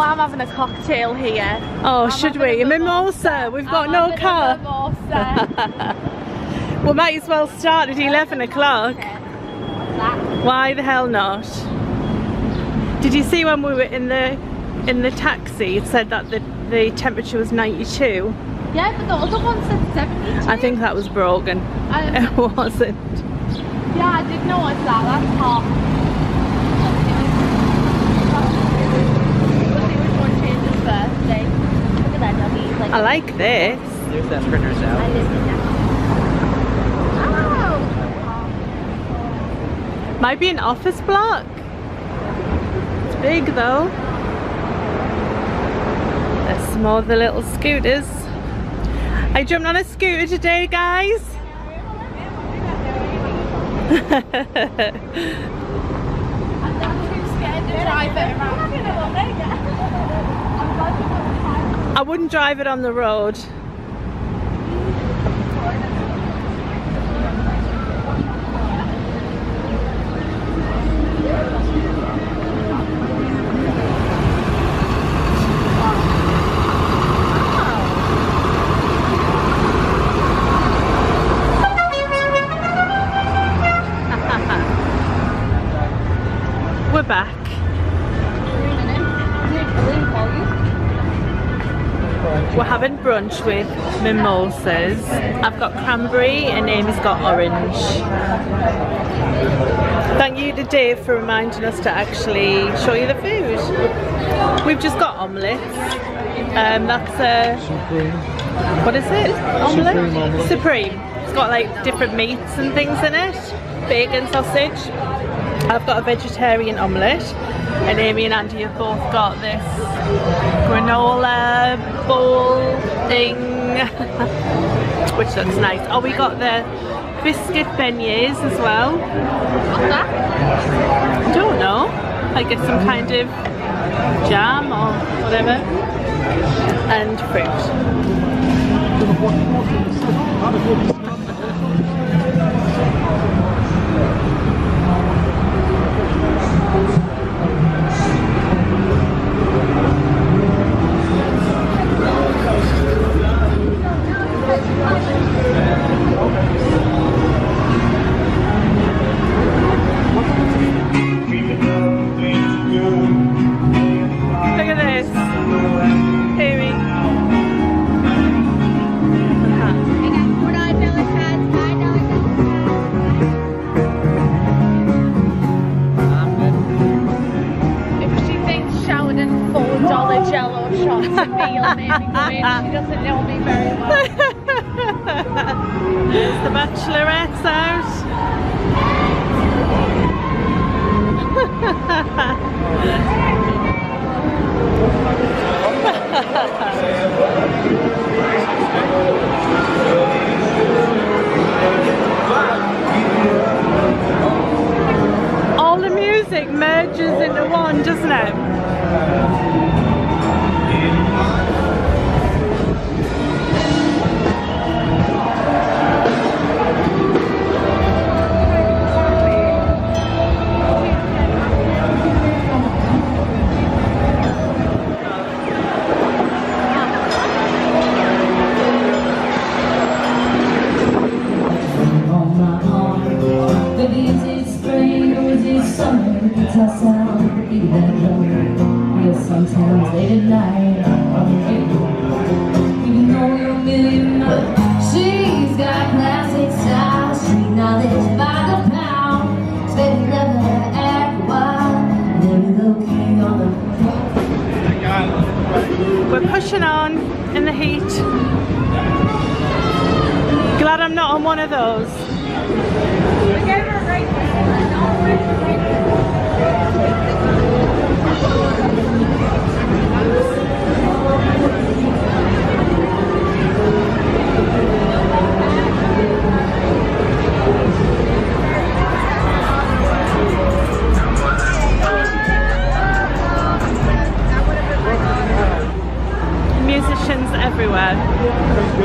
Oh, I'm having a cocktail here. Oh, I'm should we? a mimosa. We've got I'm no car. mimosa. we might as well start at 11 o'clock. Why the hell not? Did you see when we were in the in the taxi? It said that the the temperature was 92. Yeah, but the other one said 72. I think that was broken. I- It wasn't. yeah, I did notice that. That's hot. Let's see which one changes first, eh? Look at that doggy. He's like, I like this. There's that printer's I out. live. Oh! Might be an office block. It's big though. There's some more of the little scooters. I jumped on a scooter today, guys. I'm not too scared to drive it around. I wouldn't drive it on the road. We're back. We're having brunch with mimosas. I've got cranberry and Aimee's got orange. Thank you to Dave for reminding us to actually show you the food. We've just got omelets. Um, that's a, what is it? Omelette? Supreme omelette. Supreme. It's got like different meats and things in it. Bacon, sausage. I've got a vegetarian omelette and Aimee and Andy have both got this granola bowl thing which looks nice. Oh we got the biscuit beignets as well. What's that? I don't know. I get some kind of jam or whatever and fruit. She ah. doesn't know me very well. There's the bachelorette's out. All the music merges into one, doesn't it? Pushing on in the heat. Glad I'm not on one of those.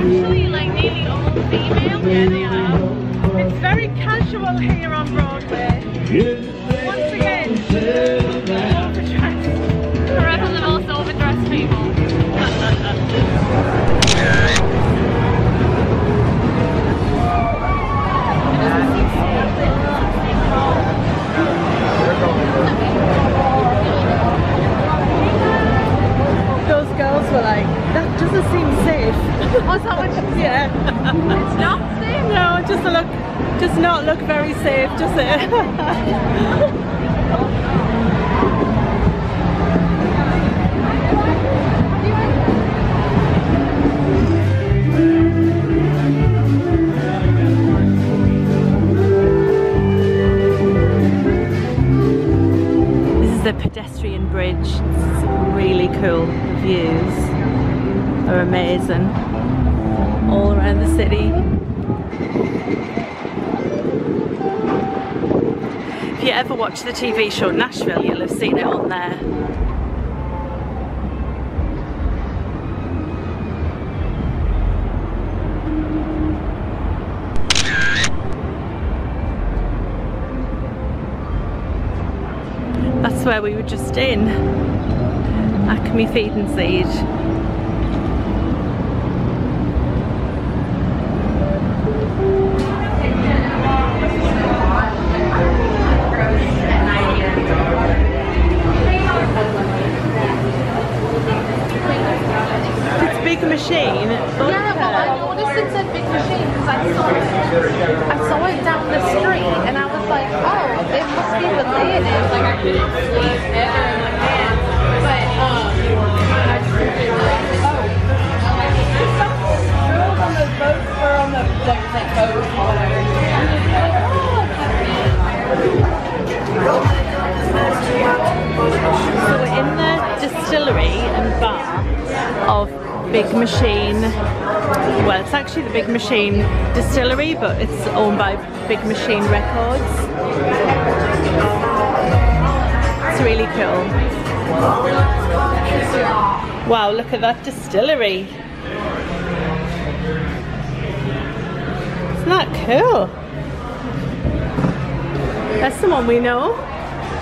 Actually, like nearly all female. yeah, they are. It's very casual here on Broadway. Once again, does not look very safe, does it? This is the pedestrian bridge. It's really cool. The views are amazing. All around the city. If you ever watch the TV show Nashville, you'll have seen it on there. That's where we were just in. Acme Feed and Seed. Big Machine. Well, it's actually the Big Machine distillery, but it's owned by Big Machine Records. It's really cool. Wow, look at that distillery. Isn't that cool? That's someone we know.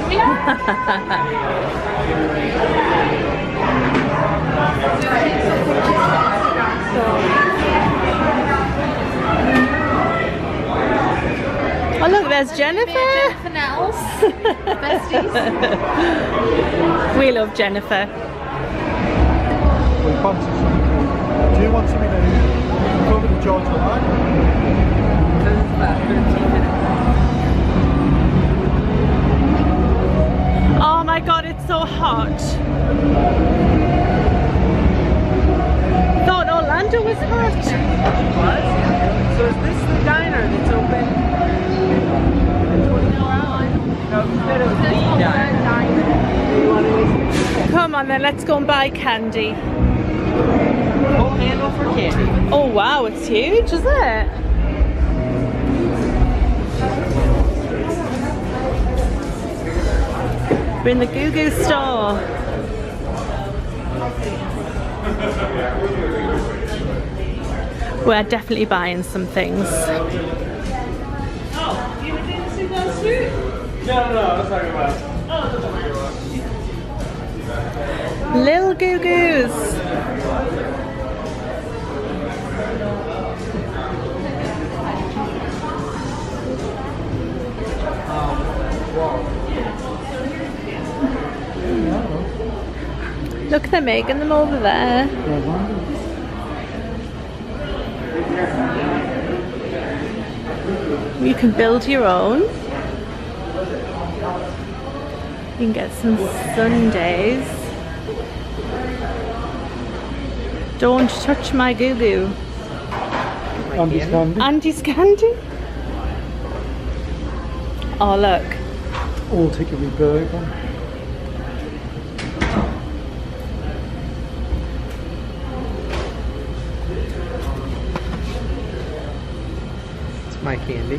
Oh look, there's Jennifer. Jennifer Nettles, besties. We love Jennifer. We fancy something. Do you want something new? Go to the George Come then, let's go and buy candy. full handle for candy. Oh wow, it's huge, is it? We're in the Goo Goo store. We're definitely buying some things. Lil Goo Goos. Look, they're making them over there. You can build your own. You can get some sundaes. Don't touch my goo goo. Andy's candy. Andy's candy. Oh look. All take a wee burger. It's my candy.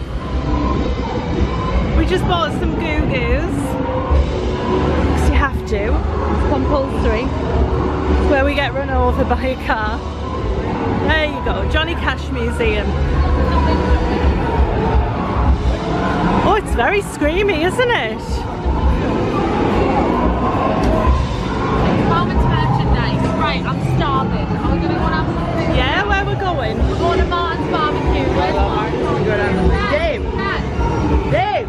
We just bought some goo goos. Because you have to. It's compulsory. It's where we get run over by a car. There you go, Johnny Cash Museum. Oh, it's very screamy, isn't it? Moment merchandise. Right, I'm starving. Are we gonna go and have something? Yeah, where we're going? We're going to Martin's barbecue. Where's Martin's? Dave. Dave!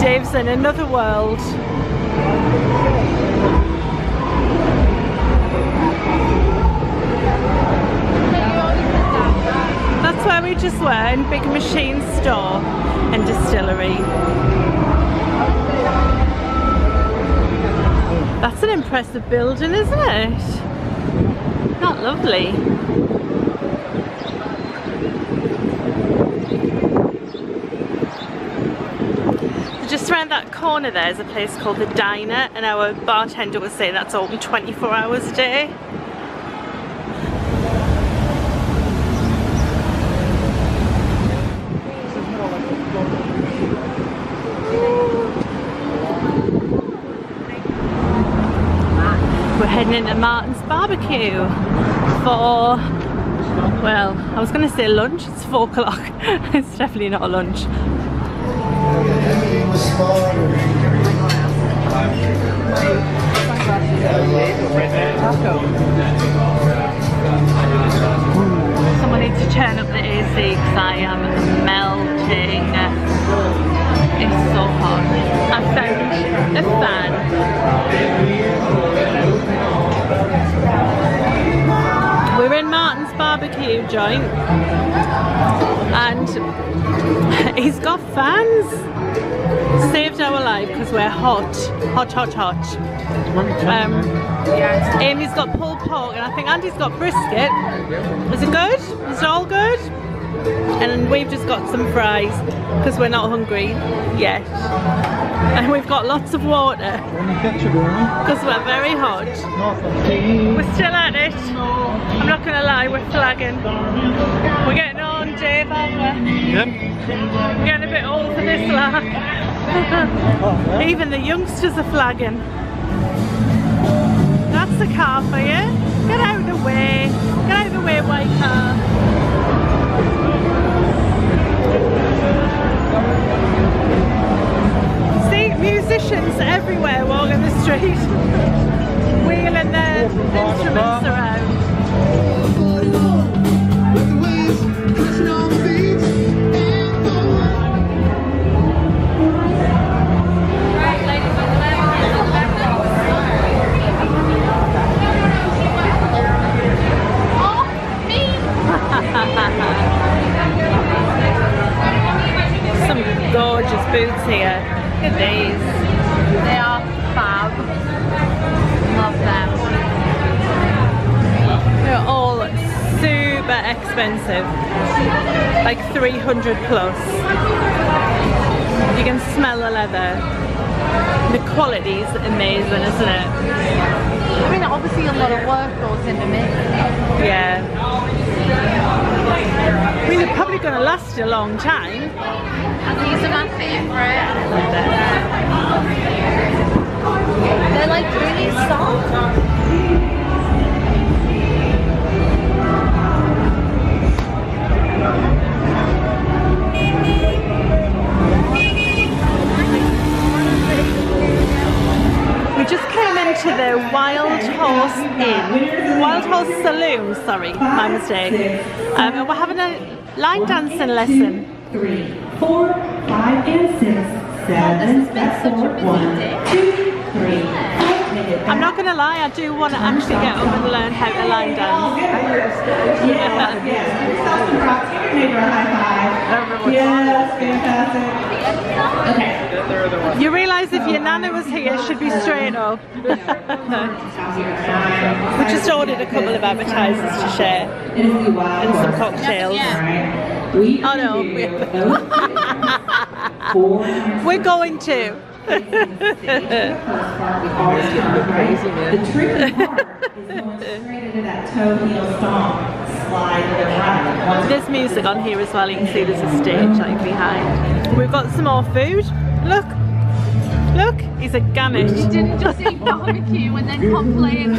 Dave's in another world. Where we just were in Big Machine Store and Distillery. That's an impressive building, isn't it? Not lovely. Just around that corner there is a place called the Diner and our bartender was saying that's open 24 hours a day. Heading into Martin's barbecue for, well, I was going to say lunch, it's four o'clock. it's definitely not a lunch. Someone needs to turn up the AC because I am melting. It's so hot. I found a fan. Barbecue joint and he's got fans. Saved our life because we're hot, hot, hot, hot. Um, Aimee's got pulled pork and I think Andy's got brisket. Is it good? Is it all good? And we've just got some fries because we're not hungry yet. And we've got lots of water because we're very hot. We're still at it. I'm not gonna lie, we're flagging. We're getting on, Dave, aren't we? We're getting a bit old for this lark. Even the youngsters are flagging. That's the car for you. Get out of the way. Get out of the way, white car. Musicians everywhere walking the street, wheeling their instruments around. 300 plus. You can smell the leather. The quality is amazing, isn't it? I mean, obviously a lot of work goes into making it. Yeah. I mean, they're probably going to last a long time. And these are my favourite. They're like really soft. Just came into the Wild Horse Inn, Wild Horse Saloon, sorry, my mistake. Um, and we're having a line dancing lesson. three, four, five, and six, seven, This has been such a busy one, two, three, four, I'm not going to lie, I do want to actually get up and learn how to line dance. Yes, yes. Stop the rocks. Give your neighbor a high five. Yes, fantastic. Okay. You realise if your nana was here, she'd be straight up. we just ordered a couple of appetizers to share It is the wild and some cocktails. Yeah. We Oh no, we- those four we're going to. The tricky part is going straight into that toe heel stomp, slide to the right. Once There's music on here as well, you can see there's a stage like behind. We've got some more food. Look, Look, he's a He gamut. didn't just eat barbecue and then complain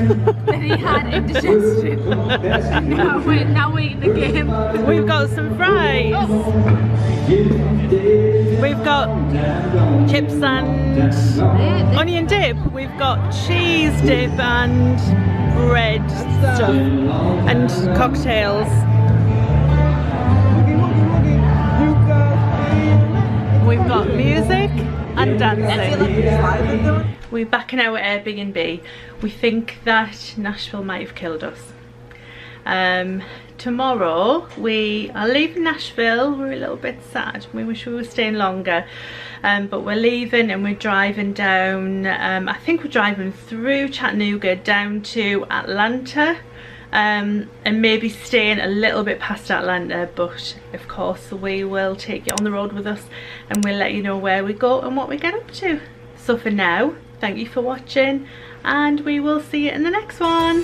that he had indigestion. now, we're, now we're eating the game. We've got some fries. We've got chips and onion dip. We've got cheese dip and bread stuff and cocktails. Got music and dancing. We're back in our Airbnb. We think that Nashville might have killed us. Um, tomorrow we are leaving Nashville. We're a little bit sad. We wish we were staying longer. Um, but we're leaving and we're driving down, um, I think we're driving through Chattanooga down to Atlanta. Um, and maybe staying a little bit past Atlanta but of course we will take you on the road with us and we'll let you know where we go and what we get up to. So for now, thank you for watching and we will see you in the next one.